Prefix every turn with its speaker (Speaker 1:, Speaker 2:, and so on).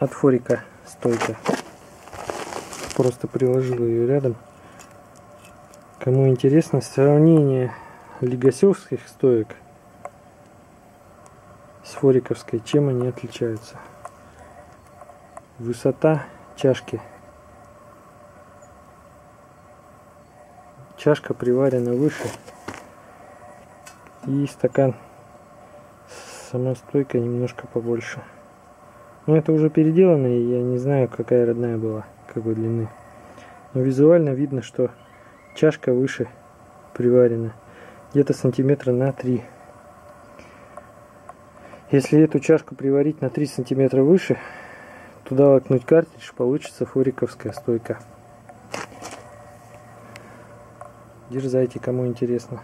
Speaker 1: от форика стойка. Просто приложил ее рядом. Кому интересно сравнение лигасевских стоек с фориковской, чем они отличаются. Высота чашки. Чашка приварена выше. И стакан сама стойка немножко побольше. Но это уже переделано, и я не знаю, какая родная была, какой длины. Но визуально видно, что чашка выше приварена. Где-то сантиметра на 3. Если эту чашку приварить на 3 сантиметра выше, туда воткнуть картридж, получится фориковская стойка. Дерзайте, кому интересно.